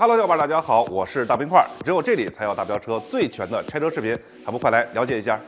Hello，小伙伴，大家好，我是大冰块。只有这里才有大飙车最全的拆车视频，还不快来了解一下？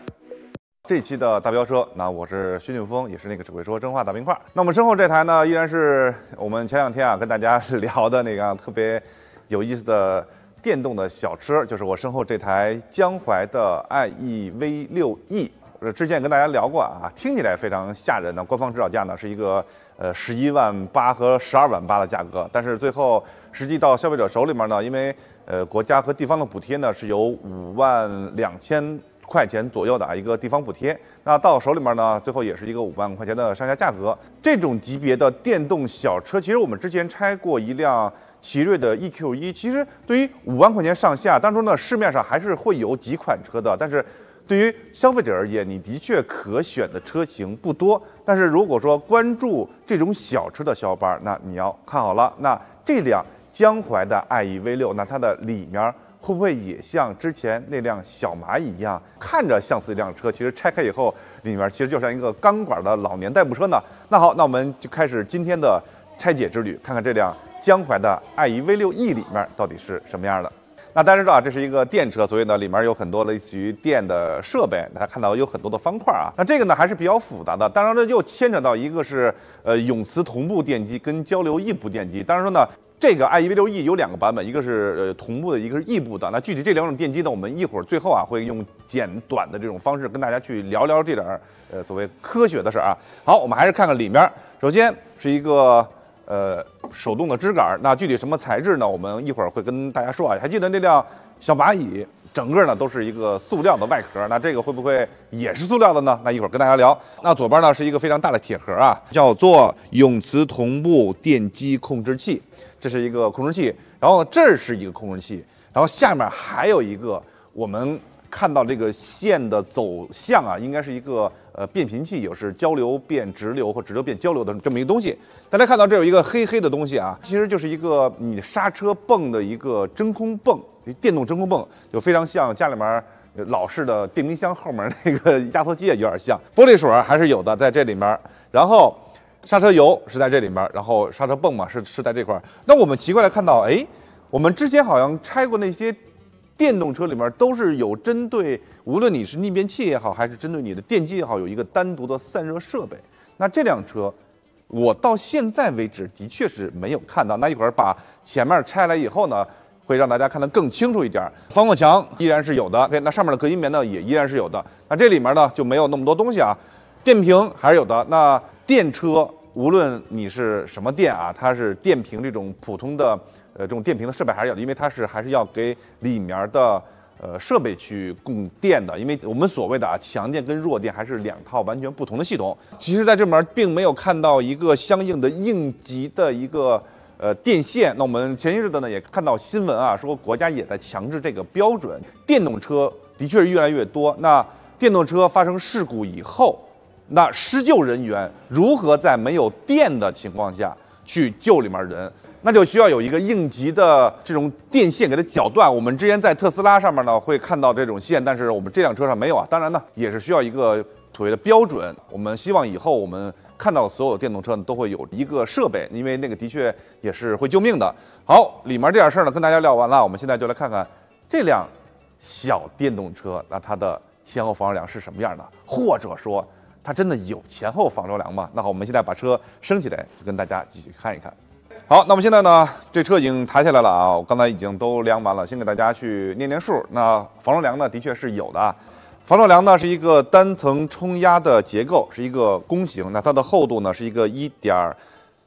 这期的大飙车，那我是薛俊峰，也是那个只会说真话大冰块。那我们身后这台呢，依然是我们前两天啊跟大家聊的那个特别有意思的电动的小车，就是我身后这台江淮的 IE V6E。呃，之前也跟大家聊过啊，听起来非常吓人的，官方指导价呢是一个呃十一万八和十二万八的价格，但是最后实际到消费者手里面呢，因为呃国家和地方的补贴呢是有五万两千块钱左右的啊一个地方补贴，那到手里面呢，最后也是一个五万块钱的上下价格。这种级别的电动小车，其实我们之前拆过一辆奇瑞的 EQ 一，其实对于五万块钱上下，当中呢市面上还是会有几款车的，但是。对于消费者而言，你的确可选的车型不多。但是如果说关注这种小车的小伙伴，那你要看好了。那这辆江淮的 IE V6，那它的里面会不会也像之前那辆小蚂蚁一样，看着像是一辆车，其实拆开以后，里面其实就像一个钢管的老年代步车呢？那好，那我们就开始今天的拆解之旅，看看这辆江淮的 IE V6E 里面到底是什么样的。那大家知道啊，这是一个电车，所以呢，里面有很多类似于电的设备。大家看到有很多的方块啊。那这个呢还是比较复杂的，当然这又牵扯到一个是呃永磁同步电机跟交流异步电机。当然说呢，这个 IE V6E 有两个版本，一个是呃同步的，一个是异步的。那具体这两种电机呢，我们一会儿最后啊会用简短的这种方式跟大家去聊聊这点儿呃所谓科学的事儿啊。好，我们还是看看里面，首先是一个。呃，手动的支杆，那具体什么材质呢？我们一会儿会跟大家说啊。还记得那辆小蚂蚁，整个呢都是一个塑料的外壳，那这个会不会也是塑料的呢？那一会儿跟大家聊。那左边呢是一个非常大的铁盒啊，叫做永磁同步电机控制器，这是一个控制器。然后这是一个控制器，然后下面还有一个我们。看到这个线的走向啊，应该是一个呃变频器，有是交流变直流或直流变交流的这么一个东西。大家看到这有一个黑黑的东西啊，其实就是一个你刹车泵的一个真空泵，电动真空泵，就非常像家里面老式的电冰箱后面那个压缩机也有点像。玻璃水还是有的在这里面，然后刹车油是在这里面，然后刹车泵嘛是是在这块。那我们奇怪的看到，哎，我们之前好像拆过那些。电动车里面都是有针对，无论你是逆变器也好，还是针对你的电机也好，有一个单独的散热设备。那这辆车，我到现在为止的确是没有看到。那一会儿把前面拆来以后呢，会让大家看得更清楚一点。防火墙依然是有的，OK，那上面的隔音棉呢也依然是有的。那这里面呢就没有那么多东西啊，电瓶还是有的。那电车无论你是什么电啊，它是电瓶这种普通的。呃，这种电瓶的设备还是要，因为它是还是要给里面的呃设备去供电的，因为我们所谓的啊强电跟弱电还是两套完全不同的系统。其实，在这面并没有看到一个相应的应急的一个呃电线。那我们前些日子呢也看到新闻啊，说国家也在强制这个标准。电动车的确是越来越多。那电动车发生事故以后，那施救人员如何在没有电的情况下去救里面人？那就需要有一个应急的这种电线给它绞断。我们之前在特斯拉上面呢会看到这种线，但是我们这辆车上没有啊。当然呢，也是需要一个所谓的标准。我们希望以后我们看到的所有电动车呢都会有一个设备，因为那个的确也是会救命的。好，里面这点事儿呢跟大家聊完了，我们现在就来看看这辆小电动车，那它的前后防撞梁是什么样的，或者说它真的有前后防撞梁吗？那好，我们现在把车升起来，就跟大家继续看一看。好，那么现在呢，这车已经抬起来了啊！我刚才已经都量完了，先给大家去念念数。那防撞梁呢，的确是有的啊。防撞梁呢是一个单层冲压的结构，是一个弓形。那它的厚度呢是一个一点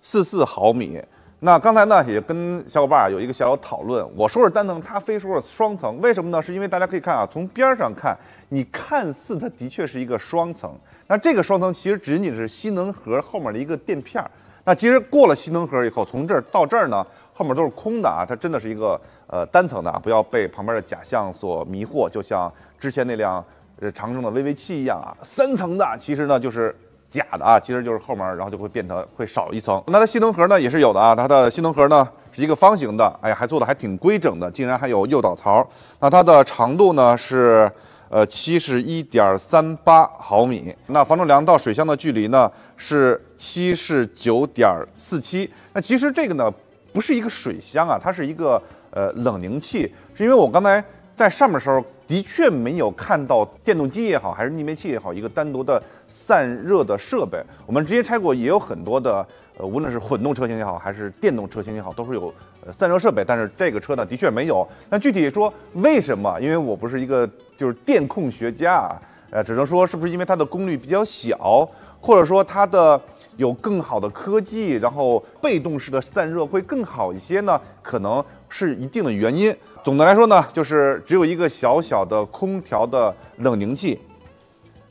四四毫米。那刚才呢也跟小伙伴有一个小小讨论，我说是单层，他非说是双层。为什么呢？是因为大家可以看啊，从边上看，你看似它的确是一个双层。那这个双层其实仅仅是吸能盒后面的一个垫片儿。那其实过了吸能盒以后，从这儿到这儿呢，后面都是空的啊，它真的是一个呃单层的啊，不要被旁边的假象所迷惑，就像之前那辆呃长城的 VV 七一样啊，三层的其实呢就是假的啊，其实就是后面然后就会变成会少一层。那它吸能盒呢也是有的啊，它的吸能盒呢是一个方形的，哎呀还做的还挺规整的，竟然还有诱导槽。那它的长度呢是。呃，七是一点三八毫米，那防撞梁到水箱的距离呢是七十九点四七。那其实这个呢不是一个水箱啊，它是一个呃冷凝器，是因为我刚才在上面时候的确没有看到电动机也好，还是逆变器也好，一个单独的散热的设备。我们直接拆过，也有很多的，呃，无论是混动车型也好，还是电动车型也好，都是有呃散热设备。但是这个车呢，的确没有。那具体说为什么？因为我不是一个就是电控学家啊，呃，只能说是不是因为它的功率比较小，或者说它的有更好的科技，然后被动式的散热会更好一些呢？可能是一定的原因。总的来说呢，就是只有一个小小的空调的冷凝器。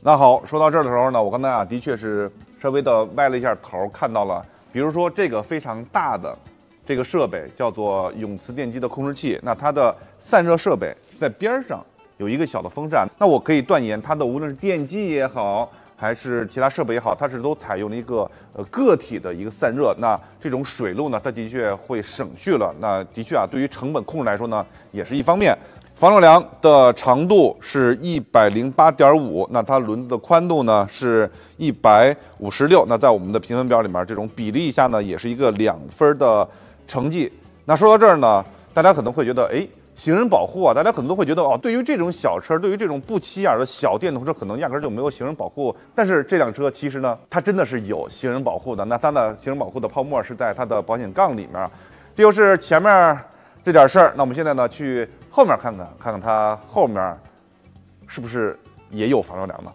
那好，说到这儿的时候呢，我刚才啊的确是稍微的歪了一下头，看到了，比如说这个非常大的这个设备叫做永磁电机的控制器，那它的散热设备在边儿上有一个小的风扇，那我可以断言它的无论是电机也好。还是其他设备也好，它是都采用了一个呃个体的一个散热。那这种水路呢，它的确会省去了。那的确啊，对于成本控制来说呢，也是一方面。防撞梁的长度是一百零八点五，那它轮子的宽度呢是一百五十六。那在我们的评分表里面，这种比例下呢，也是一个两分的成绩。那说到这儿呢，大家可能会觉得，哎。行人保护啊，大家可能都会觉得哦，对于这种小车，对于这种不起眼的小电动车，可能压根就没有行人保护。但是这辆车其实呢，它真的是有行人保护的。那它的行人保护的泡沫是在它的保险杠里面。这就是前面这点事儿。那我们现在呢，去后面看看，看看它后面是不是也有防撞梁呢？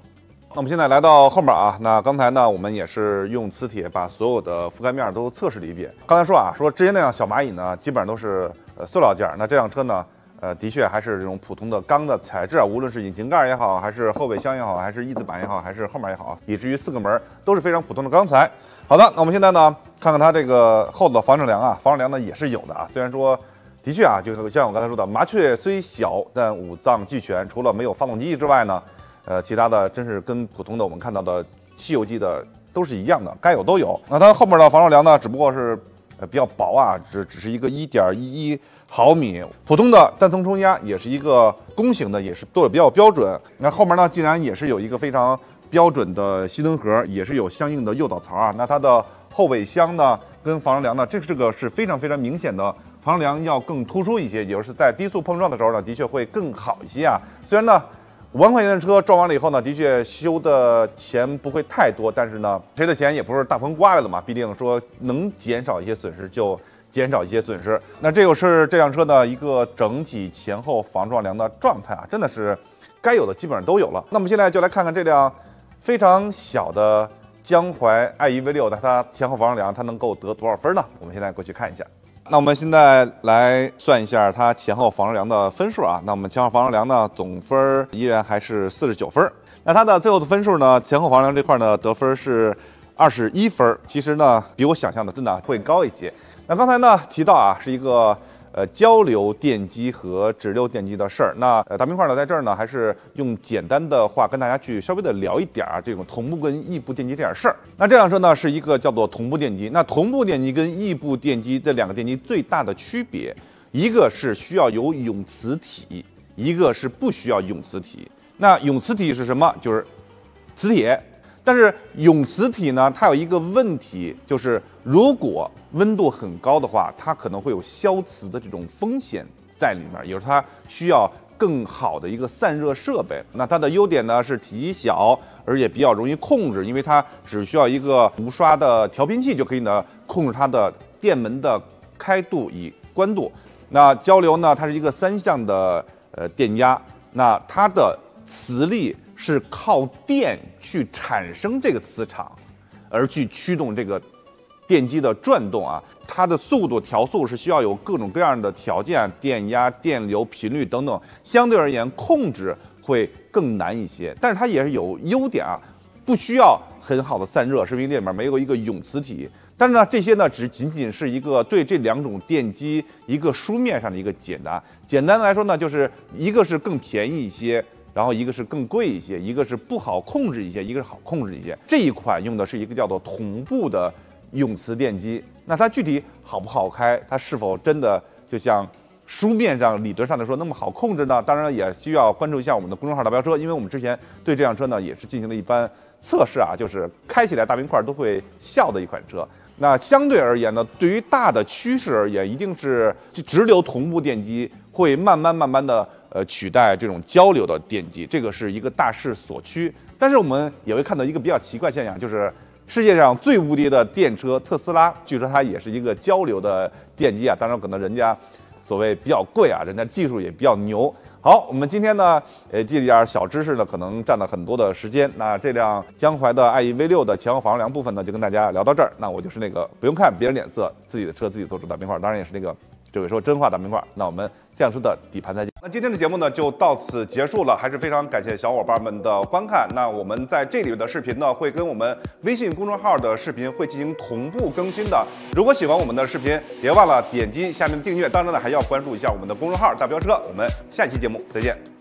那我们现在来到后面啊，那刚才呢，我们也是用磁铁把所有的覆盖面都测试了一遍。刚才说啊，说之前那辆小蚂蚁呢，基本上都是。呃，塑料件儿，那这辆车呢，呃，的确还是这种普通的钢的材质啊，无论是引擎盖也好，还是后备箱也好，还是翼子板也好，还是后面也好，以至于四个门都是非常普通的钢材。好的，那我们现在呢，看看它这个后的防撞梁啊，防撞梁呢也是有的啊，虽然说的确啊，就是像我刚才说的，麻雀虽小，但五脏俱全，除了没有发动机之外呢，呃，其他的真是跟普通的我们看到的汽油机的都是一样的，该有都有。那它后面的防撞梁呢，只不过是。呃，比较薄啊，只只是一个一点一一毫米，普通的单层冲压也是一个弓形的，也是做的比较标准。那后面呢，竟然也是有一个非常标准的吸灯盒，也是有相应的诱导槽啊。那它的后尾箱呢，跟防撞梁呢，这个这个是非常非常明显的，防撞梁要更突出一些，也就是在低速碰撞的时候呢，的确会更好一些啊。虽然呢。五万块钱的车撞完了以后呢，的确修的钱不会太多，但是呢，谁的钱也不是大风刮来的嘛，毕竟说能减少一些损失就减少一些损失。那这就是这辆车的一个整体前后防撞梁的状态啊，真的是该有的基本上都有了。那么现在就来看看这辆非常小的江淮 i 一 V 六，那它前后防撞梁它能够得多少分呢？我们现在过去看一下。那我们现在来算一下它前后防撞梁的分数啊。那我们前后防撞梁呢，总分依然还是四十九分。那它的最后的分数呢，前后防撞梁这块呢，得分是二十一分。其实呢，比我想象的真的会高一些。那刚才呢提到啊，是一个。呃，交流电机和直流电机的事儿，那呃大冰块呢，在这儿呢，还是用简单的话跟大家去稍微的聊一点儿这种同步跟异步电机这点事儿。那这辆车呢，是一个叫做同步电机。那同步电机跟异步电机这两个电机最大的区别，一个是需要有永磁体，一个是不需要永磁体。那永磁体是什么？就是磁铁。但是永磁体呢，它有一个问题，就是如果温度很高的话，它可能会有消磁的这种风险在里面，也就是它需要更好的一个散热设备。那它的优点呢是体积小，而且比较容易控制，因为它只需要一个无刷的调频器就可以呢控制它的电门的开度与关度。那交流呢，它是一个三相的呃电压，那它的磁力。是靠电去产生这个磁场，而去驱动这个电机的转动啊，它的速度调速是需要有各种各样的条件，电压、电流、频率等等，相对而言控制会更难一些。但是它也是有优点啊，不需要很好的散热，是因为里面没有一个永磁体。但是呢，这些呢只仅仅是一个对这两种电机一个书面上的一个简单。简单来说呢，就是一个是更便宜一些。然后一个是更贵一些，一个是不好控制一些，一个是好控制一些。这一款用的是一个叫做同步的永磁电机。那它具体好不好开，它是否真的就像书面上理论上来说那么好控制呢？当然也需要关注一下我们的公众号大飙车，因为我们之前对这辆车呢也是进行了一番测试啊，就是开起来大冰块都会笑的一款车。那相对而言呢，对于大的趋势而言，一定是直流同步电机会慢慢慢慢的呃取代这种交流的电机，这个是一个大势所趋。但是我们也会看到一个比较奇怪现象，就是世界上最无敌的电车特斯拉，据说它也是一个交流的电机啊。当然可能人家所谓比较贵啊，人家技术也比较牛。好，我们今天呢，呃，这点小知识呢，可能占了很多的时间。那这辆江淮的 i e v 六的前后防撞梁部分呢，就跟大家聊到这儿。那我就是那个不用看别人脸色，自己的车自己做主的冰块，当然也是那个这位说真话大冰块。那我们这辆车的底盘再见。那今天的节目呢，就到此结束了，还是非常感谢小伙伴们的观看。那我们在这里面的视频呢，会跟我们微信公众号的视频会进行同步更新的。如果喜欢我们的视频，别忘了点击下面订阅，当然呢，还要关注一下我们的公众号大飙车。我们下期节目再见。